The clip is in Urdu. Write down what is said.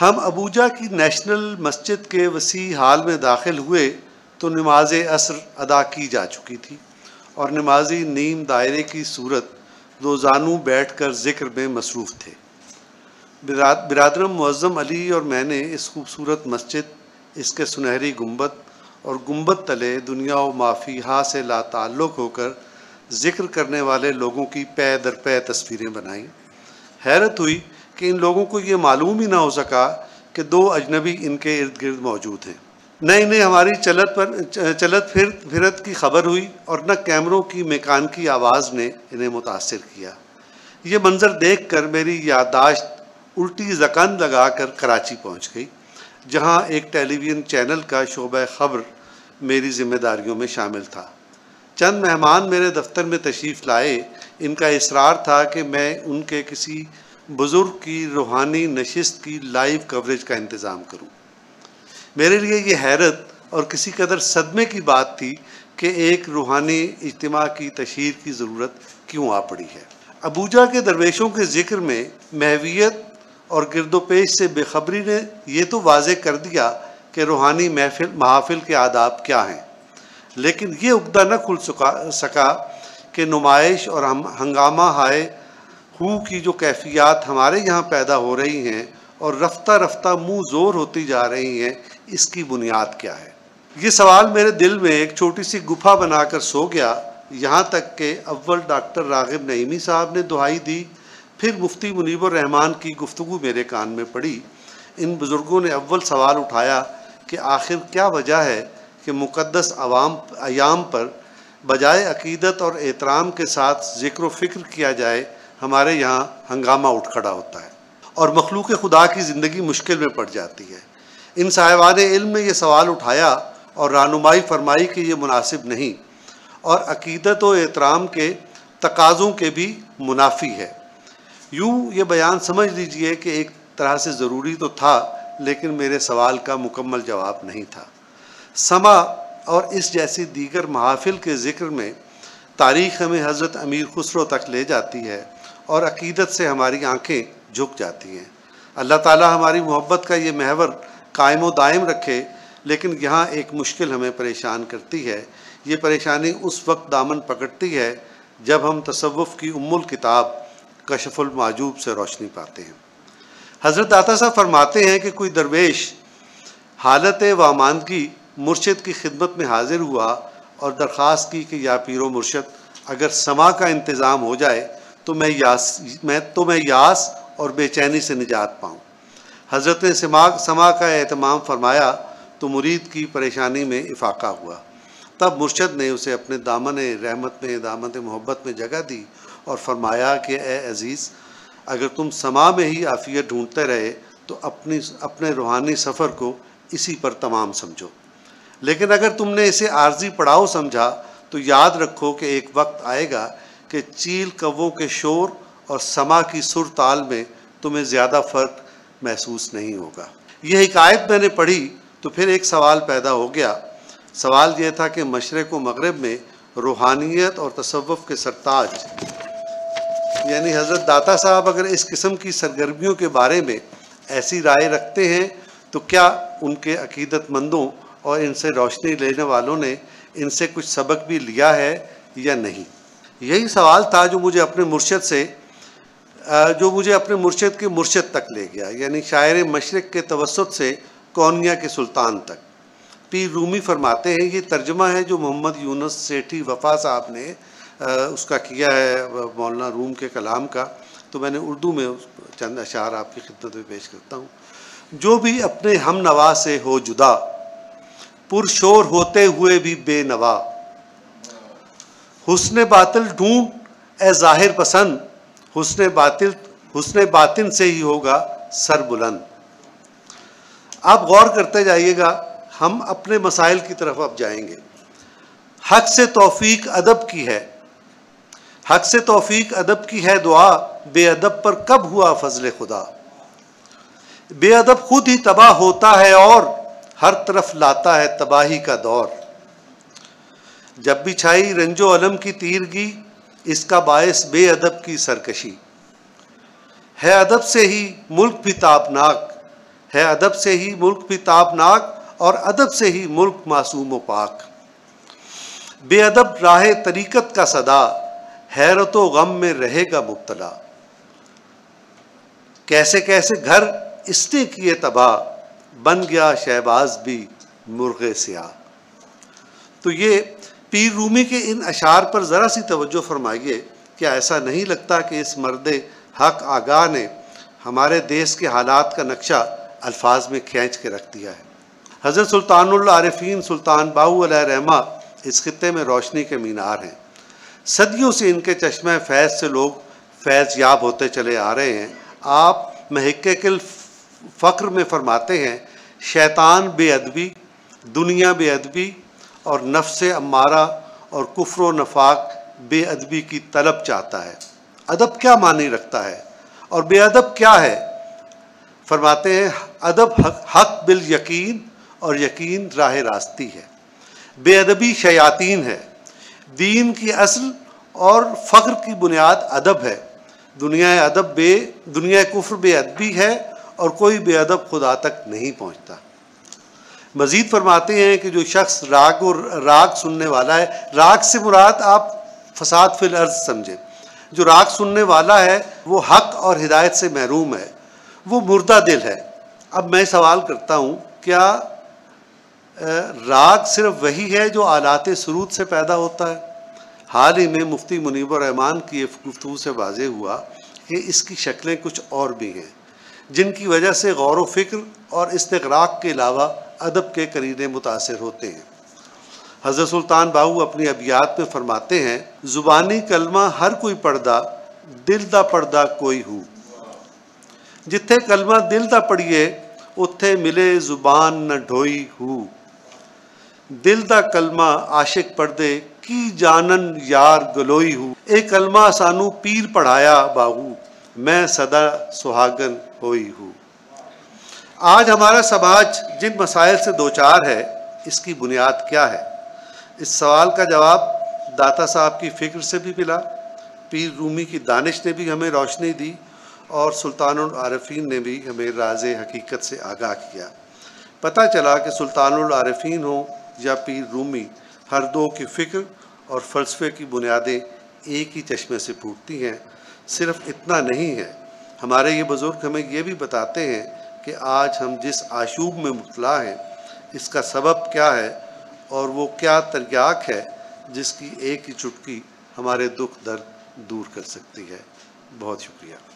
ہم ابوجا کی نیشنل مسجد کے وسیع حال میں داخل ہوئے تو نماز عصر ادا کی جا چکی تھی اور نمازی نیم دائرے کی صورت دو زانو بیٹھ کر ذکر میں مصروف تھے۔ برادرم معظم علی اور میں نے اس خوبصورت مسجد، اس کے سنہری گنبد اور گنبد تلے دنیا و معافی سے لا تعلق ہو کر ذکر کرنے والے لوگوں کی پے در پے تصویریں بنائیں۔ حیرت ہوئی کہ ان لوگوں کو یہ معلوم ہی نہ ہو سکا کہ دو اجنبی ان کے ارد گرد موجود ہیں۔ نہ انہیں ہماری چلت پر، چلت پھر، پھرت کی خبر ہوئی اور نہ کیمروں کی میکان کی آواز نے انہیں متاثر کیا۔ یہ منظر دیکھ کر میری یادداشت الٹی زکان لگا کر کراچی پہنچ گئی، جہاں ایک ٹیلی ویژن چینل کا شعبہ خبر میری ذمہ داریوں میں شامل تھا۔ چند مہمان میرے دفتر میں تشریف لائے، ان کا اصرار تھا کہ میں ان کے کسی بزرگ کی روحانی نشست کی لائیو کوریج کا انتظام کروں۔ میرے لیے یہ حیرت اور کسی قدر صدمے کی بات تھی کہ ایک روحانی اجتماع کی تشہیر کی ضرورت کیوں آ پڑی ہے۔ ابوجا کے درویشوں کے ذکر میں محویت اور گرد و پیش سے بے خبری نے یہ تو واضح کر دیا کہ روحانی محفل محافل کے آداب کیا ہیں۔ لیکن یہ عقدہ نہ کھل سکا کہ نمائش اور ہنگامہ ہائے ہو کی جو کیفیات ہمارے یہاں پیدا ہو رہی ہیں اور رفتہ رفتہ منہ زور ہوتی جا رہی ہیں، اس کی بنیاد کیا ہے؟ یہ سوال میرے دل میں ایک چھوٹی سی گفا بنا کر سو گیا۔ یہاں تک کہ اول ڈاکٹر راغب نعیمی صاحب نے دہائی دی، پھر مفتی منیب الرحمان کی گفتگو میرے کان میں پڑی۔ ان بزرگوں نے اول سوال اٹھایا کہ آخر کیا وجہ ہے کہ مقدس عوام، ایام پر بجائے عقیدت اور احترام کے ساتھ ذکر و فکر کیا جائے ہمارے یہاں ہنگامہ اٹھ کھڑا ہوتا ہے اور مخلوق خدا کی زندگی مشکل میں پڑ جاتی ہے۔ ان صاحبان علم میں یہ سوال اٹھایا اور رہنمائی فرمائی کہ یہ مناسب نہیں اور عقیدت و احترام کے تقاضوں کے بھی منافی ہے۔ یوں یہ بیان سمجھ لیجیے کہ ایک طرح سے ضروری تو تھا لیکن میرے سوال کا مکمل جواب نہیں تھا۔ سما اور اس جیسی دیگر محافل کے ذکر میں تاریخ ہمیں حضرت امیر خسرو تک لے جاتی ہے۔ اور عقیدت سے ہماری آنکھیں جھک جاتی ہیں۔ اللہ تعالیٰ ہماری محبت کا یہ محور قائم و دائم رکھے، لیکن یہاں ایک مشکل ہمیں پریشان کرتی ہے۔ یہ پریشانی اس وقت دامن پکڑتی ہے جب ہم تصوف کی ام الکتاب کشف المعجوب سے روشنی پاتے ہیں۔ حضرت داتا صاحب فرماتے ہیں کہ کوئی درویش حالت واماندگی مرشد کی خدمت میں حاضر ہوا اور درخواست کی کہ یا پیر و مرشد اگر سما کا انتظام ہو جائے تو میں یاس، میں تو میں یاس اور بے چینی سے نجات پاؤں۔ حضرت نے سما سما کا اہتمام فرمایا، تو مرید کی پریشانی میں افاقہ ہوا۔ تب مرشد نے اسے اپنے دامن رحمت میں، دامن محبت میں جگہ دی اور فرمایا کہ، اے عزیز، اگر تم سما میں ہی عافیت ڈھونڈتے رہے، تو اپنی اپنے روحانی سفر کو اسی پر تمام سمجھو۔ لیکن اگر تم نے اسے عارضی پڑاؤ سمجھا، تو یاد رکھو کہ ایک وقت آئے گا کہ چیل کووں کے شور اور سما کی سر تال میں تمہیں زیادہ فرق محسوس نہیں ہوگا۔ یہ حکایت میں نے پڑھی تو پھر ایک سوال پیدا ہو گیا۔ سوال یہ تھا کہ مشرق و مغرب میں روحانیت اور تصوف کے سرتاج یعنی حضرت داتا صاحب اگر اس قسم کی سرگرمیوں کے بارے میں ایسی رائے رکھتے ہیں تو کیا ان کے عقیدت مندوں اور ان سے روشنی لینے والوں نے ان سے کچھ سبق بھی لیا ہے یا نہیں؟ یہی سوال تھا جو مجھے اپنے مرشد سے جو مجھے اپنے مرشد کے مرشد تک لے گیا یعنی شاعر مشرق کے توسط سے کونیا کے سلطان تک۔ پیر رومی فرماتے ہیں، یہ ترجمہ ہے جو محمد یونس سیٹھی وفا صاحب نے اس کا کیا ہے مولانا روم کے کلام کا۔ تو میں نے اردو میں چند اشعار آپ کی خدمت میں پیش کرتا ہوں۔ جو بھی اپنے ہم نوا سے ہو جدا، پرشور ہوتے ہوئے بھی بے نوا۔ حسن باطل ڈھونڈ، اے ظاہر پسند، حسن باطل، حسن باطن سے ہی ہوگا سر بلند۔ آپ غور کرتے جائیے گا، ہم اپنے مسائل کی طرف اب جائیں گے۔ حق سے توفیق ادب کی ہے۔ حق سے توفیق ادب کی ہے دعا، بے ادب پر کب ہوا فضل خدا؟ بے ادب خود ہی تباہ ہوتا ہے اور ہر طرف لاتا ہے تباہی کا دور۔ جب بھی چھائی رنج و علم کی تیرگی اس کا باعث بے ادب کی سرکشی۔ ہے ادب سے ہی ملک بھی تابناک، ہے ادب سے ہی ملک بھی تابناک اور ادب سے ہی ملک معصوم و پاک۔ بے ادب راہ طریقت کا صدا، حیرت و غم میں رہے گا مبتلا۔ کیسے کیسے گھر اس نے کیے تباہ، بن گیا شہباز بھی مرغے سیاہ۔ تو یہ پیر رومی کے ان اشعار پر ذرا سی توجہ فرمائیے کیا ایسا نہیں لگتا کہ اس مرد حق آگاہ نے ہمارے دیس کے حالات کا نقشہ الفاظ میں کھینچ کے رکھ دیا ہے۔ حضرت سلطان العارفین سلطان باہو علیہ رحمہ اس خطے میں روشنی کے مینار ہیں۔ صدیوں سے ان کے چشمہ فیض سے لوگ فیض یاب ہوتے چلے آ رہے ہیں۔ آپ محق کل فقر میں فرماتے ہیں، شیطان بے ادبی، دنیا بے ادبی اور نفس امارہ اور کفر و نفاق بے ادبی کی طلب چاہتا ہے۔ ادب کیا معنی رکھتا ہے؟ اور بے ادب کیا ہے؟ فرماتے ہیں، ادب حق بال یقین اور یقین راہ راستی ہے۔ بے ادبی شیاطین ہے دین کی اصل اور فخر کی بنیاد ادب ہے۔ دنیا ادب بے، دنیا کفر بے ادبی ہے اور کوئی بے ادب خدا تک نہیں پہنچتا۔ مزید فرماتے ہیں کہ جو شخص راگ اور راگ سننے والا ہے، راگ سے مراد آپ فساد فی الارض سمجھیں۔ جو راگ سننے والا ہے، وہ حق اور ہدایت سے محروم ہے۔ وہ مردہ دل ہے۔ اب میں سوال کرتا ہوں، کیا راگ صرف وہی ہے جو آلات سرود سے پیدا ہوتا ہے؟ حال ہی میں مفتی منیب الرحمان کی گفتگو سے واضح ہوا کہ اس کی شکلیں کچھ اور بھی ہیں۔ جن کی وجہ سے غور و فکر اور استغراق کے علاوہ ادب کے کرینے متاثر ہوتے ہیں۔ حضرت سلطان باہو اپنی ابیات میں فرماتے ہیں، زبانی کلمہ ہر کوئی پردہ دل دا پردہ کوئی ہو۔ جتھے کلمہ دل دا پڑھیے اتھے ملے زبان نہ ڈھوئی ہو۔ دل دا کلمہ عاشق پردے کی جانن یار گلوئی ہوں اے کلمہ سانو پیر پڑھایا باہو، میں صدا سہاگن ہوئی ہوں آج ہمارا سماج جن مسائل سے دوچار ہے، اس کی بنیاد کیا ہے؟ اس سوال کا جواب داتا صاحب کی فکر سے بھی ملا، پیر رومی کی دانش نے بھی ہمیں روشنی دی اور سلطان العارفین نے بھی ہمیں راز حقیقت سے آگاہ کیا۔ پتہ چلا کہ سلطان العارفین ہوں یا پیر رومی، ہر دو کی فکر اور فلسفے کی بنیادیں ایک ہی چشمے سے پھوٹتی ہیں۔ صرف اتنا نہیں ہے، ہمارے یہ بزرگ ہمیں یہ بھی بتاتے ہیں کہ آج ہم جس آشوب میں مبتلا ہیں، اس کا سبب کیا ہے اور وہ کیا تریاق ہے جس کی ایک ہی چٹکی ہمارے دکھ درد دور کر سکتی ہے۔ بہت شکریہ۔